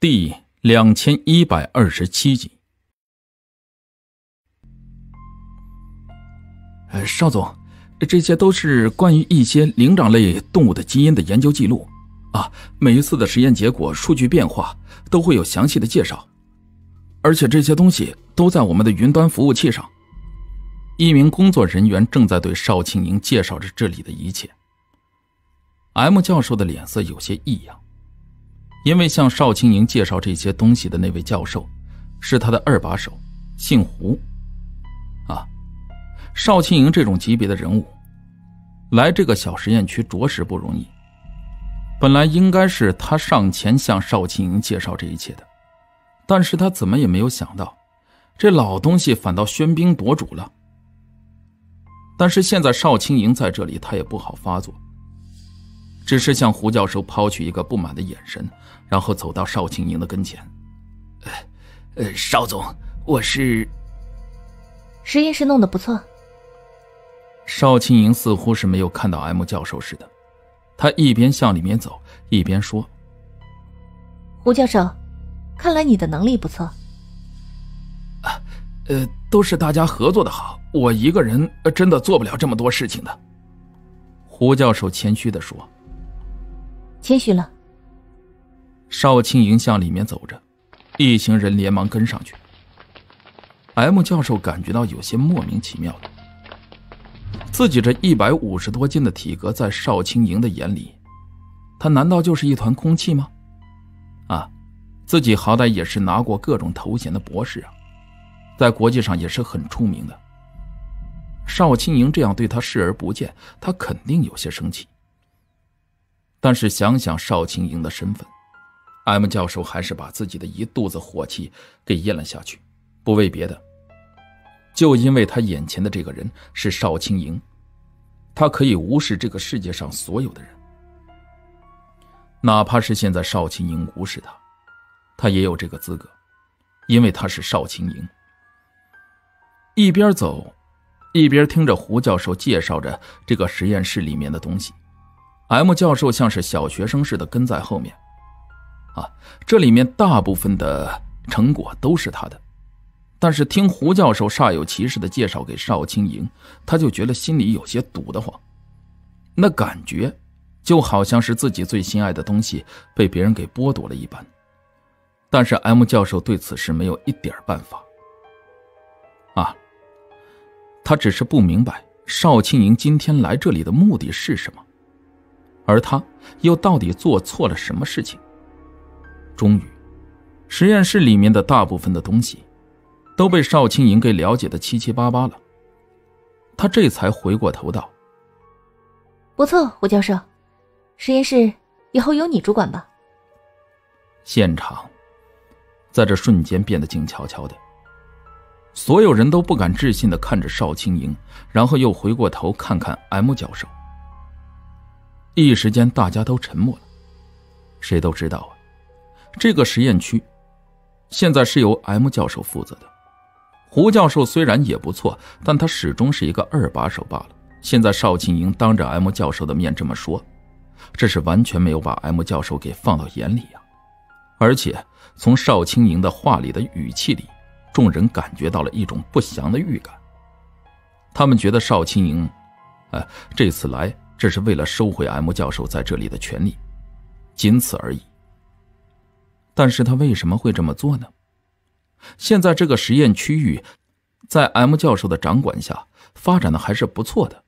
第两千一百二十七集。呃，邵总，这些都是关于一些灵长类动物的基因的研究记录啊。每一次的实验结果、数据变化都会有详细的介绍，而且这些东西都在我们的云端服务器上。一名工作人员正在对邵庆莹介绍着这里的一切。M 教授的脸色有些异样。因为向邵青莹介绍这些东西的那位教授，是他的二把手，姓胡。啊，邵青莹这种级别的人物，来这个小实验区着实不容易。本来应该是他上前向邵青莹介绍这一切的，但是他怎么也没有想到，这老东西反倒喧宾夺主了。但是现在邵青莹在这里，他也不好发作。只是向胡教授抛去一个不满的眼神，然后走到邵青莹的跟前。呃，呃，邵总，我是。实验室弄得不错。邵青莹似乎是没有看到 M 教授似的，他一边向里面走，一边说：“胡教授，看来你的能力不错。”啊，呃，都是大家合作的好，我一个人真的做不了这么多事情的。胡教授谦虚的说。谦虚了。邵青莹向里面走着，一行人连忙跟上去。M 教授感觉到有些莫名其妙了，自己这一百五十多斤的体格，在邵青莹的眼里，他难道就是一团空气吗？啊，自己好歹也是拿过各种头衔的博士啊，在国际上也是很出名的。邵青莹这样对他视而不见，他肯定有些生气。但是想想邵青莹的身份，M 教授还是把自己的一肚子火气给咽了下去。不为别的，就因为他眼前的这个人是邵青莹，他可以无视这个世界上所有的人，哪怕是现在邵青莹无视他，他也有这个资格，因为他是邵青莹。一边走，一边听着胡教授介绍着这个实验室里面的东西。M 教授像是小学生似的跟在后面，啊，这里面大部分的成果都是他的，但是听胡教授煞有其事的介绍给邵青莹，他就觉得心里有些堵得慌，那感觉就好像是自己最心爱的东西被别人给剥夺了一般。但是 M 教授对此事没有一点办法，啊，他只是不明白邵青莹今天来这里的目的是什么。而他又到底做错了什么事情？终于，实验室里面的大部分的东西都被邵青莹给了解的七七八八了。他这才回过头道：“不错，胡教授，实验室以后由你主管吧。”现场在这瞬间变得静悄悄的，所有人都不敢置信的看着邵青莹，然后又回过头看看 M 教授。一时间，大家都沉默了。谁都知道啊，这个实验区现在是由 M 教授负责的。胡教授虽然也不错，但他始终是一个二把手罢了。现在邵庆莹当着 M 教授的面这么说，这是完全没有把 M 教授给放到眼里呀。而且从邵青莹的话里的语气里，众人感觉到了一种不祥的预感。他们觉得邵青莹，哎，这次来。这是为了收回 M 教授在这里的权利，仅此而已。但是他为什么会这么做呢？现在这个实验区域，在 M 教授的掌管下发展的还是不错的，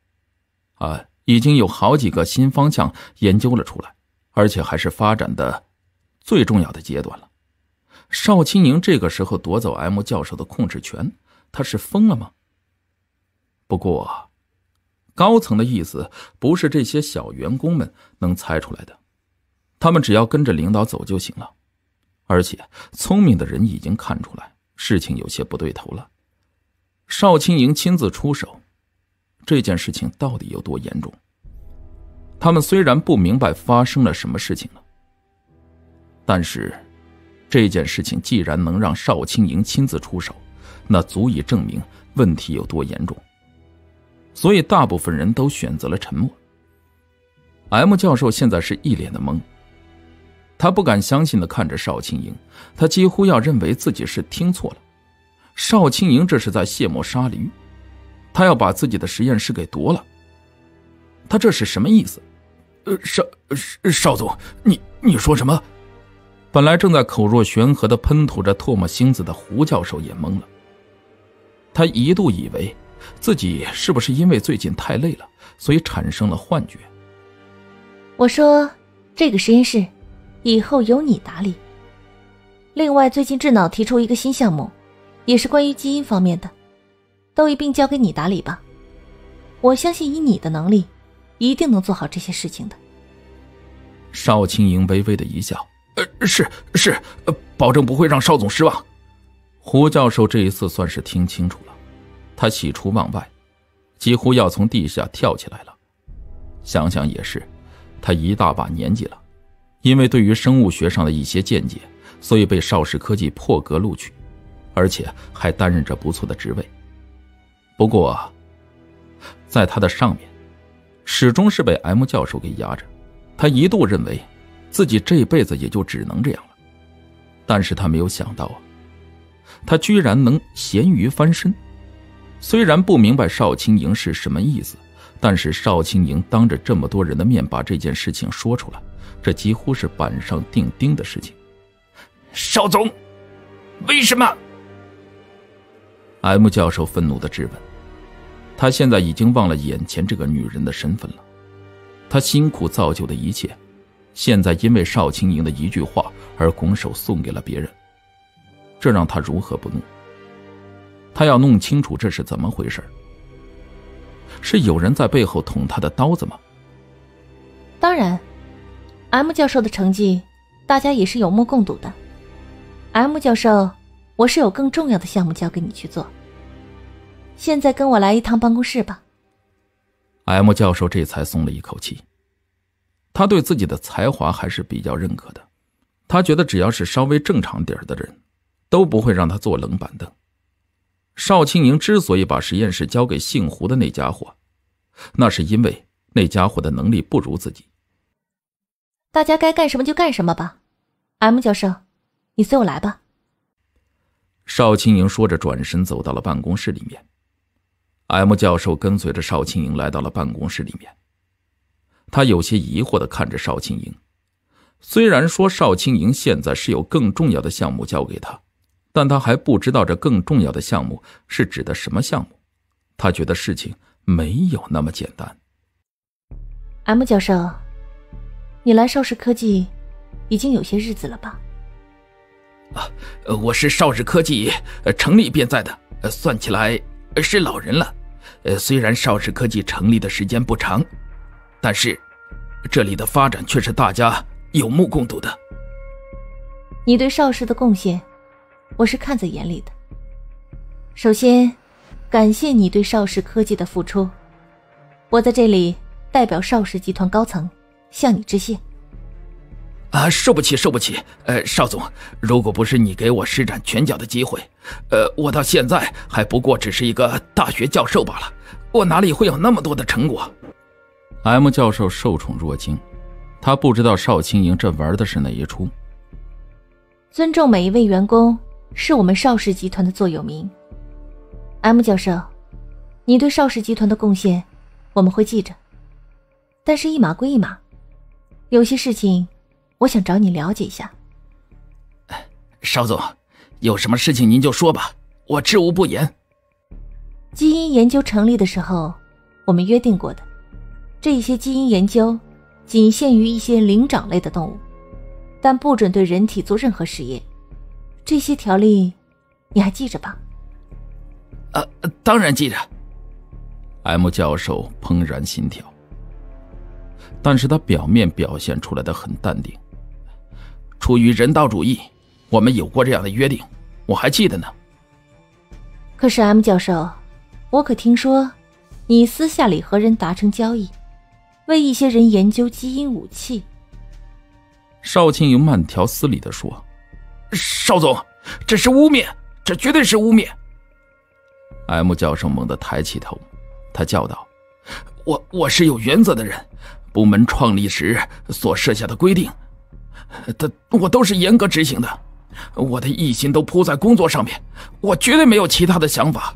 啊，已经有好几个新方向研究了出来，而且还是发展的最重要的阶段了。邵青宁这个时候夺走 M 教授的控制权，他是疯了吗？不过。高层的意思不是这些小员工们能猜出来的，他们只要跟着领导走就行了。而且聪明的人已经看出来事情有些不对头了。邵青莹亲自出手，这件事情到底有多严重？他们虽然不明白发生了什么事情了，但是这件事情既然能让邵青莹亲自出手，那足以证明问题有多严重。所以，大部分人都选择了沉默。M 教授现在是一脸的懵，他不敢相信的看着邵青莹，他几乎要认为自己是听错了。邵青莹这是在卸磨杀驴，他要把自己的实验室给夺了。他这是什么意思？呃，邵邵总，你你说什么？本来正在口若悬河的喷吐着唾沫星子的胡教授也懵了。他一度以为自己是不是因为最近太累了，所以产生了幻觉。我说，这个实验室以后由你打理。另外，最近智脑提出一个新项目。也是关于基因方面的，都一并交给你打理吧。我相信以你的能力，一定能做好这些事情的。邵青莹微微的一笑：“呃，是是，保证不会让邵总失望。”胡教授这一次算是听清楚了，他喜出望外，几乎要从地下跳起来了。想想也是，他一大把年纪了，因为对于生物学上的一些见解，所以被邵氏科技破格录取。而且还担任着不错的职位。不过，在他的上面，始终是被 M 教授给压着。他一度认为，自己这辈子也就只能这样了。但是他没有想到啊，他居然能咸鱼翻身。虽然不明白邵青莹是什么意思，但是邵青莹当着这么多人的面把这件事情说出来，这几乎是板上钉钉的事情。邵总，为什么？M 教授愤怒的质问：“他现在已经忘了眼前这个女人的身份了，他辛苦造就的一切，现在因为邵青莹的一句话而拱手送给了别人，这让他如何不怒？他要弄清楚这是怎么回事是有人在背后捅他的刀子吗？当然，M 教授的成绩，大家也是有目共睹的。M 教授。”我是有更重要的项目交给你去做。现在跟我来一趟办公室吧。M 教授这才松了一口气，他对自己的才华还是比较认可的。他觉得只要是稍微正常点的人，都不会让他坐冷板凳。邵青莹之所以把实验室交给姓胡的那家伙，那是因为那家伙的能力不如自己。大家该干什么就干什么吧。M 教授，你随我来吧。邵青莹说着，转身走到了办公室里面。M 教授跟随着邵青莹来到了办公室里面。他有些疑惑的看着邵青莹，虽然说邵青莹现在是有更重要的项目交给他，但他还不知道这更重要的项目是指的什么项目。他觉得事情没有那么简单。M 教授，你来邵氏科技已经有些日子了吧？啊，我是邵氏科技成立便在的，算起来是老人了。呃，虽然邵氏科技成立的时间不长，但是这里的发展却是大家有目共睹的。你对邵氏的贡献，我是看在眼里的。首先，感谢你对邵氏科技的付出，我在这里代表邵氏集团高层向你致谢。啊，受不起，受不起！呃，邵总，如果不是你给我施展拳脚的机会，呃，我到现在还不过只是一个大学教授罢了，我哪里会有那么多的成果？M 教授受宠若惊，他不知道邵青莹这玩的是哪一出。尊重每一位员工是我们邵氏集团的座右铭。M 教授，你对邵氏集团的贡献，我们会记着。但是，一码归一码，有些事情。我想找你了解一下，邵总，有什么事情您就说吧，我知无不言。基因研究成立的时候，我们约定过的，这一些基因研究仅限于一些灵长类的动物，但不准对人体做任何实验。这些条例你还记着吧？呃，当然记着。M 教授怦然心跳，但是他表面表现出来的很淡定。出于人道主义，我们有过这样的约定，我还记得呢。可是 M 教授，我可听说你私下里和人达成交易，为一些人研究基因武器。邵青莹慢条斯理的说：“邵总，这是污蔑，这绝对是污蔑。”M 教授猛地抬起头，他叫道：“我我是有原则的人，部门创立时所设下的规定。”他我都是严格执行的，我的一心都扑在工作上面，我绝对没有其他的想法。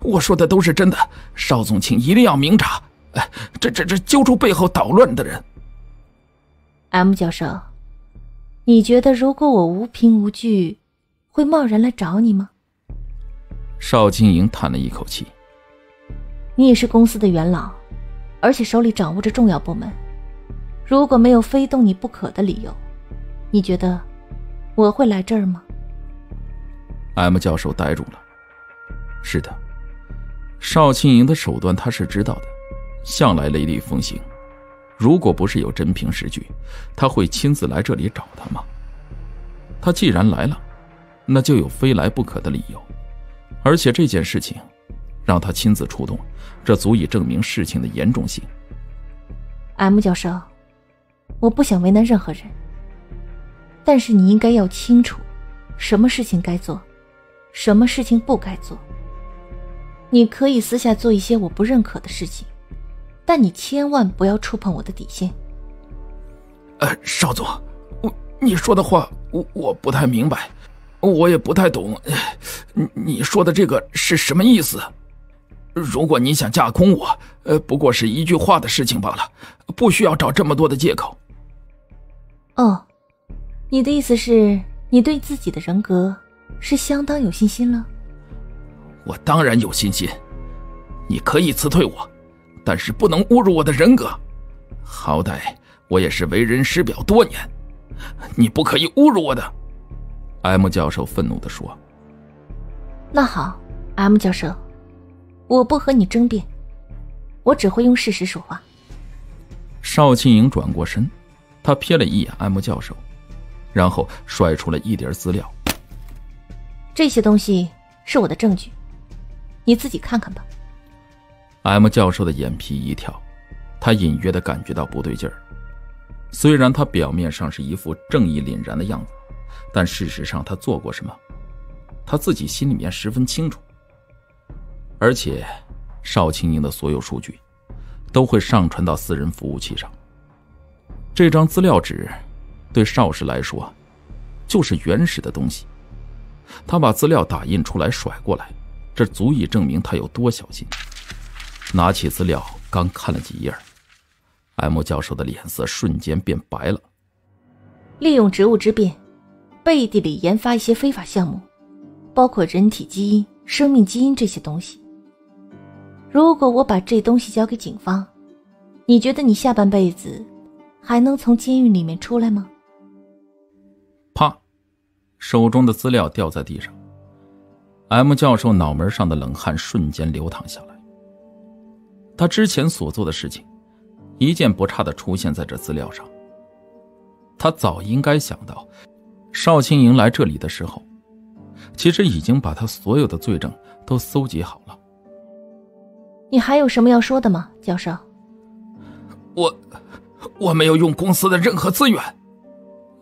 我说的都是真的，邵总，请一定要明察，哎，这这这揪出背后捣乱的人。M 教授，你觉得如果我无凭无据，会贸然来找你吗？邵青莹叹了一口气。你也是公司的元老，而且手里掌握着重要部门，如果没有非动你不可的理由，你觉得我会来这儿吗？M 教授呆住了。是的，邵青莹的手段他是知道的，向来雷厉风行。如果不是有真凭实据，他会亲自来这里找他吗？他既然来了，那就有非来不可的理由。而且这件事情，让他亲自出动，这足以证明事情的严重性。M 教授，我不想为难任何人，但是你应该要清楚，什么事情该做，什么事情不该做。你可以私下做一些我不认可的事情。但你千万不要触碰我的底线。呃，少佐，我你说的话我我不太明白，我也不太懂，你你说的这个是什么意思？如果你想架空我，呃，不过是一句话的事情罢了，不需要找这么多的借口。哦，你的意思是你对自己的人格是相当有信心了？我当然有信心，你可以辞退我。但是不能侮辱我的人格，好歹我也是为人师表多年，你不可以侮辱我的。”M 教授愤怒地说。“那好，M 教授，我不和你争辩，我只会用事实说话。”邵庆莹转过身，他瞥了一眼 M 教授，然后甩出了一叠资料。“这些东西是我的证据，你自己看看吧。” M 教授的眼皮一跳，他隐约的感觉到不对劲儿。虽然他表面上是一副正义凛然的样子，但事实上他做过什么，他自己心里面十分清楚。而且，邵青莹的所有数据都会上传到私人服务器上。这张资料纸对邵氏来说就是原始的东西。他把资料打印出来甩过来，这足以证明他有多小心。拿起资料，刚看了几页，M 教授的脸色瞬间变白了。利用职务之便，背地里研发一些非法项目，包括人体基因、生命基因这些东西。如果我把这东西交给警方，你觉得你下半辈子还能从监狱里面出来吗？啪，手中的资料掉在地上，M 教授脑门上的冷汗瞬间流淌下来。他之前所做的事情，一件不差的出现在这资料上。他早应该想到，邵青莹来这里的时候，其实已经把他所有的罪证都搜集好了。你还有什么要说的吗，教授？我，我没有用公司的任何资源。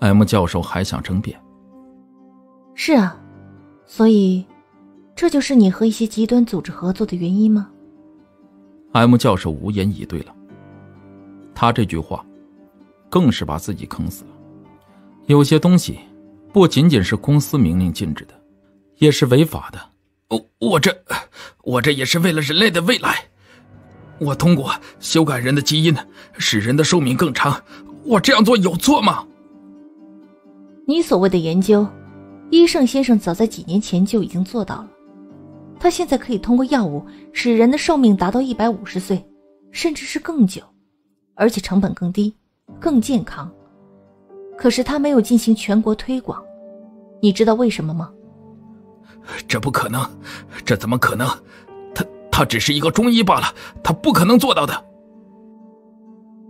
M 教授还想争辩。是啊，所以，这就是你和一些极端组织合作的原因吗？M 教授无言以对了。他这句话，更是把自己坑死了。有些东西，不仅仅是公司明令禁止的，也是违法的。我我这，我这也是为了人类的未来。我通过修改人的基因，使人的寿命更长。我这样做有错吗？你所谓的研究，医圣先生早在几年前就已经做到了。他现在可以通过药物使人的寿命达到一百五十岁，甚至是更久，而且成本更低，更健康。可是他没有进行全国推广，你知道为什么吗？这不可能，这怎么可能？他他只是一个中医罢了，他不可能做到的。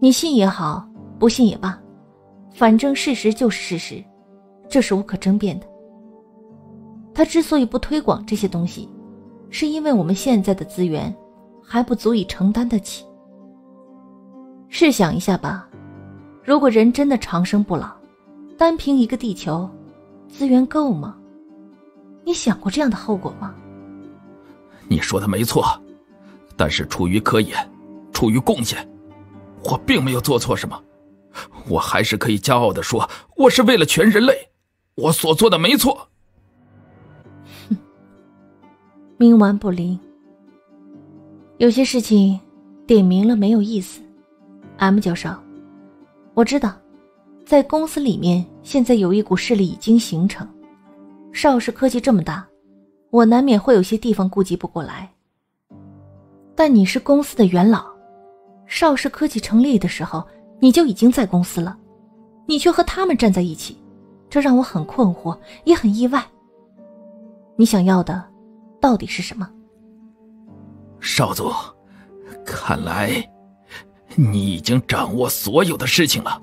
你信也好，不信也罢，反正事实就是事实，这是无可争辩的。他之所以不推广这些东西。是因为我们现在的资源还不足以承担得起。试想一下吧，如果人真的长生不老，单凭一个地球，资源够吗？你想过这样的后果吗？你说的没错，但是出于科研，出于贡献，我并没有做错什么。我还是可以骄傲的说，我是为了全人类，我所做的没错。冥顽不灵。有些事情点明了没有意思。M 教授，我知道，在公司里面现在有一股势力已经形成。邵氏科技这么大，我难免会有些地方顾及不过来。但你是公司的元老，邵氏科技成立的时候你就已经在公司了，你却和他们站在一起，这让我很困惑，也很意外。你想要的到底是什么？少佐，看来你已经掌握所有的事情了。